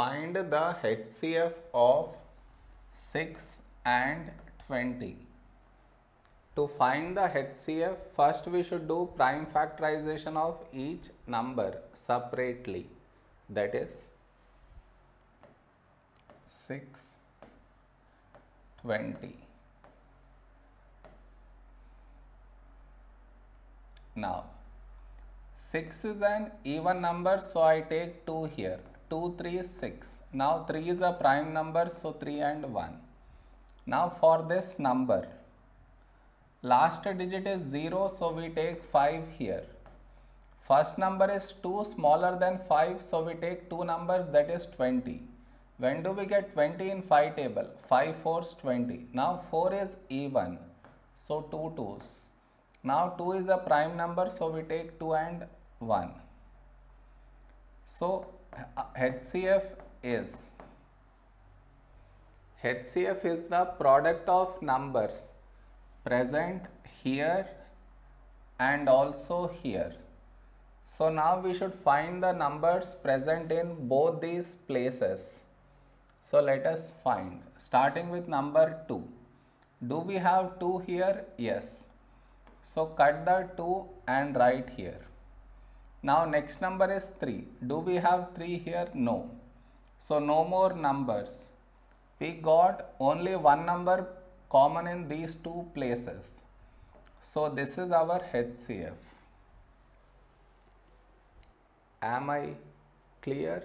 find the HCF of 6 and 20. To find the HCF, first we should do prime factorization of each number separately. That is 6, 20. Now, 6 is an even number, so I take 2 here. 2, 3 6. Now, 3 is a prime number, so 3 and 1. Now, for this number, last digit is 0, so we take 5 here. First number is 2 smaller than 5, so we take two numbers that is 20. When do we get 20 in 5 table? 5 4s 20. Now 4 is even, so 2 2s. Now 2 is a prime number, so we take 2 and 1. So HCF is HCF is the product of numbers present here and also here. So now we should find the numbers present in both these places. So let us find starting with number 2. Do we have 2 here? Yes. So cut the 2 and write here. Now next number is 3. Do we have 3 here? No. So no more numbers. We got only one number common in these two places. So this is our HCF. Am I clear?